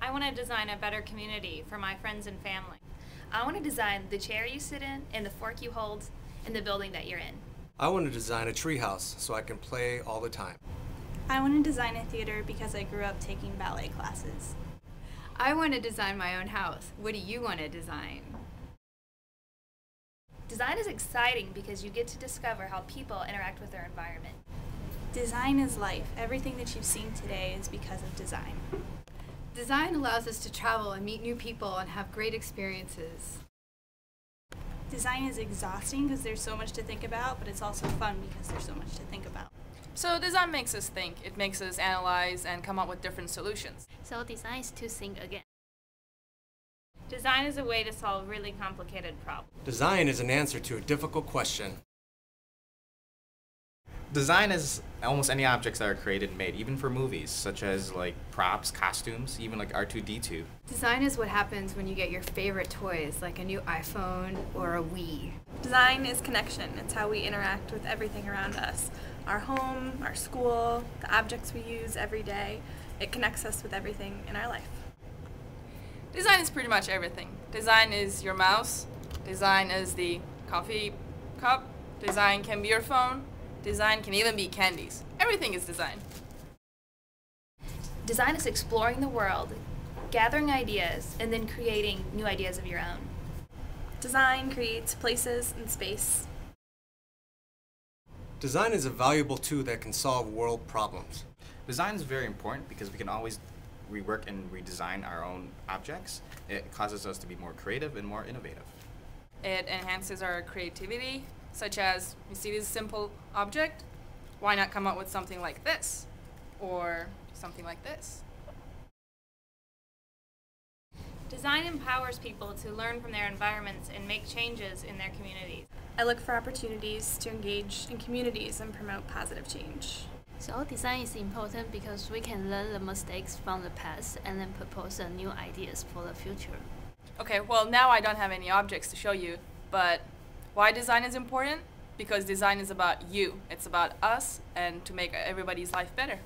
I want to design a better community for my friends and family. I want to design the chair you sit in and the fork you hold and the building that you're in. I want to design a treehouse so I can play all the time. I want to design a theater because I grew up taking ballet classes. I want to design my own house. What do you want to design? Design is exciting because you get to discover how people interact with their environment. Design is life. Everything that you've seen today is because of design. Design allows us to travel and meet new people and have great experiences. Design is exhausting because there's so much to think about, but it's also fun because there's so much to think about. So design makes us think. It makes us analyze and come up with different solutions. So design is to think again. Design is a way to solve really complicated problems. Design is an answer to a difficult question. Design is almost any objects that are created and made, even for movies, such as like props, costumes, even like R2D2. Design is what happens when you get your favorite toys, like a new iPhone or a Wii. Design is connection. It's how we interact with everything around us our home, our school, the objects we use every day. It connects us with everything in our life. Design is pretty much everything. Design is your mouse. Design is the coffee cup. Design can be your phone. Design can even be candies. Everything is design. Design is exploring the world, gathering ideas, and then creating new ideas of your own. Design creates places and space. Design is a valuable tool that can solve world problems. Design is very important because we can always rework and redesign our own objects. It causes us to be more creative and more innovative. It enhances our creativity, such as you see this simple object, why not come up with something like this? Or something like this? Design empowers people to learn from their environments and make changes in their communities. I look for opportunities to engage in communities and promote positive change. So design is important because we can learn the mistakes from the past and then propose new ideas for the future. Okay, well now I don't have any objects to show you, but why design is important? Because design is about you. It's about us and to make everybody's life better.